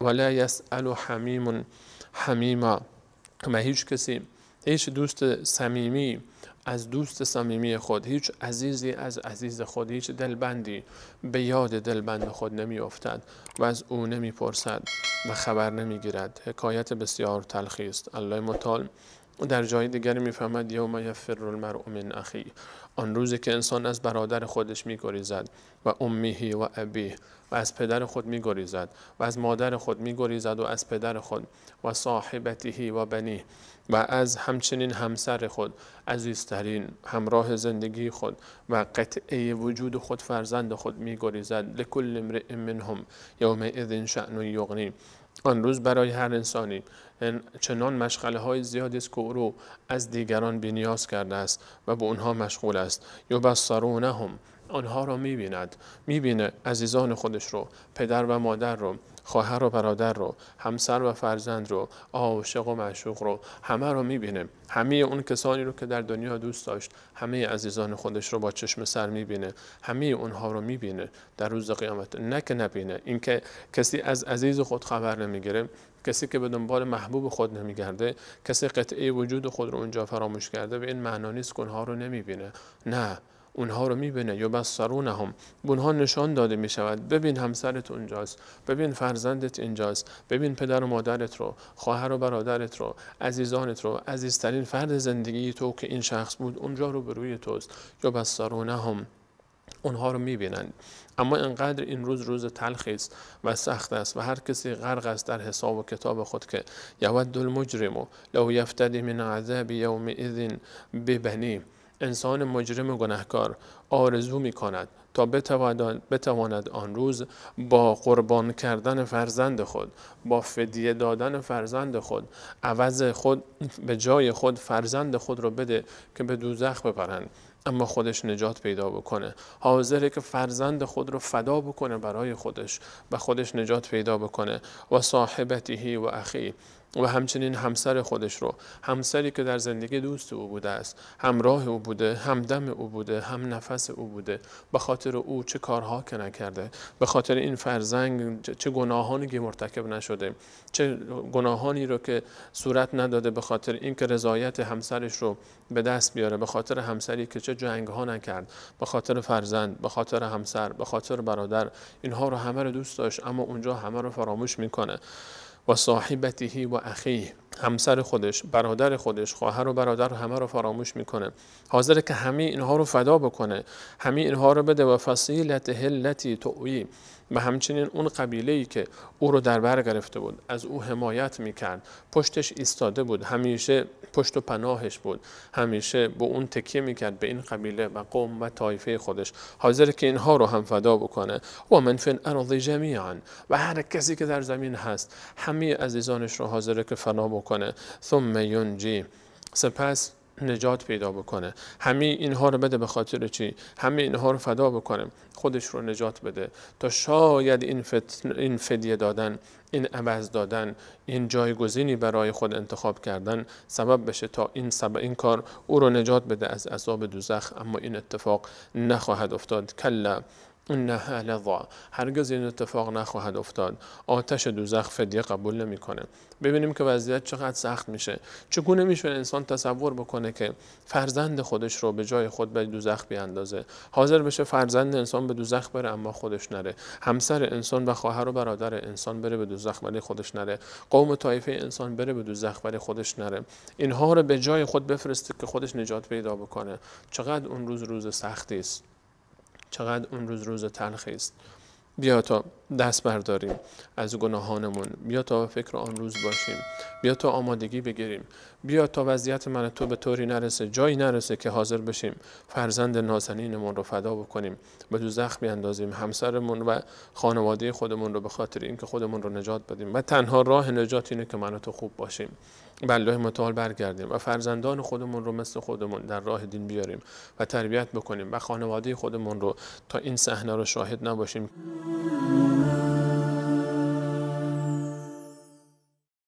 ولا یسأل حمیم حمیما و هیچ کسی هیچ دوست صمیمی از دوست صمیمی خود هیچ عزیزی از عزیز خود هیچ دلبندی به یاد دلبند خود نمی افتد و از او نمی پرسد و خبر نمی گیرد حکایت بسیار تلخی است. الله متعال در جای دیگری می‌فهمد یوم یفر المرء من اخی. آن روزی که انسان از برادر خودش میگریزد و امیهی و ابیه و از پدر خود میگریزد و از مادر خود میگریزد و از پدر خود و صاحبته و بنی و از همچنین همسر خود عزیزترین همراه زندگی خود و قطعه وجود خود فرزند خود میگریزد. لکل امرئ منهم یوم اذن شأن یغنی. آن روز برای هر انسانی. چنان مشغله های زیادی است که او رو از دیگران بینیاز کرده است و به اونها مشغول است. یبصرونهم. آنها را می‌بیند. می‌بینه عزیزان خودش رو پدر و مادر رو خواهر و برادر رو همسر و فرزند رو عاشق و معشوق رو. همه رو می‌بینه. همه اون کسانی رو که در دنیا دوست داشت همه عزیزان خودش رو با چشم سر می‌بینه. همه اونها رو می‌بینه در روز قیامت. نه که نبینه. اینکه کسی از عزیز خود خبر نمی‌گیره کسی که به دنبال محبوب خود نمیگرده کسی قطعه وجود خود رو اونجا فراموش کرده به این معنا نیست که اونها رو نمی‌بینه. نه. اونها رو می‌بینه. یا بسرونهم به اونها نشان داده می شود ببین همسرت اونجاست. ببین فرزندت اینجاست. ببین پدر و مادرت رو. خواهر و برادرت رو. عزیزانت رو. عزیزترین فرد زندگی تو که این شخص بود اونجا رو به روی توست. یا بسرونهم اونها رو می‌بینند اما انقدر این روز روز تلخی است و سخت است و هر کسی غرق است در حساب و کتاب خود که یود المجرم لو یفتدی من عذاب یومئذ ببنی. انسان مجرم و گناهکار. آرزو می کند تا بتواند آن روز با قربان کردن فرزند خود با فدیه دادن فرزند خود عوض خود به جای خود فرزند خود رو بده که به دوزخ بپرند اما خودش نجات پیدا بکنه. حاضره که فرزند خود رو فدا بکنه برای خودش و خودش نجات پیدا بکنه. و صاحبتهی و اخی. و همچنین همسر خودش رو. همسری که در زندگی دوست او بوده است. همراه او بوده همدم او بوده هم نفس او بوده به خاطر او چه کارها که نکرده به خاطر این فرزنگ چه گناهانی که مرتکب نشده چه گناهانی رو که صورت نداده به خاطر اینکه رضایت همسرش رو به دست بیاره به خاطر همسری که چه جنگ ها نکرد به خاطر فرزند به خاطر همسر به خاطر برادر اینها رو همه رو دوست داشت اما اونجا همه رو فراموش می‌کنه. و صاحبته و اخیه. همسر خودش برادر خودش خواهر و برادر همه رو فراموش می‌کنه. حاضره که همه اینها رو فدا بکنه. همه اینها رو بده و فصیلت هلتی تویی و همچنین اون قبیله ای که او رو در بر گرفته بود از او حمایت می‌کرد. پشتش ایستاده بود. همیشه پشت و پناهش بود. همیشه به اون تکیه می‌کرد به این قبیله و قوم و طایفه خودش. حاضر که اینها رو هم فدا بکنه. و من فی الارض جمیعا. و هر کسی که در زمین هست همه عزیزانش رو حاضر که فنا بکنه. ثم ینجی. سپس نجات پیدا بکنه. همه اینها رو بده به خاطر چی؟ همه اینها رو فدا بکنه. خودش رو نجات بده. تا شاید این, این فدیه دادن این عوض دادن این جایگزینی برای خود انتخاب کردن سبب بشه تا این سبب این کار او رو نجات بده از عذاب دوزخ. اما این اتفاق نخواهد افتاد. کلا. انها لظا هرگز این اتفاق نخواهد افتاد. آتش دوزخ فدیه قبول نمی‌کنه. ببینیم که وضعیت چقدر سخت میشه. چگونه میشه انسان تصور بکنه که فرزند خودش رو به جای خود به دوزخ بیاندازه؟ حاضر بشه فرزند انسان به دوزخ بره اما خودش نره. همسر انسان و خواهر و برادر انسان بره به دوزخ ولی خودش نره. قوم طایفه انسان بره به دوزخ ولی خودش نره. اینها رو به جای خود بفرسته که خودش نجات پیدا بکنه. چقدر اون روز روز سختی است. چقدر اون روز روز تلخی است. بیا تا دست برداریم از گناهانمون. بیا تا فکر آن روز باشیم. بیا تا آمادگی بگیریم. بیا تا وضعیت من تو به طوری نرسه جایی نرسه که حاضر بشیم فرزند نازنینمون رو فدا بکنیم به دوزخ بیاندازیم همسرمون و خانواده خودمون رو به خاطر اینکه خودمون رو نجات بدیم. و تنها راه نجات اینه که من تو خوب باشیم. به الله متعال برگردیم و فرزندان خودمون رو مثل خودمون در راه دین بیاریم و تربیت بکنیم و خانواده خودمون رو تا این صحنه رو شاهد نباشیم.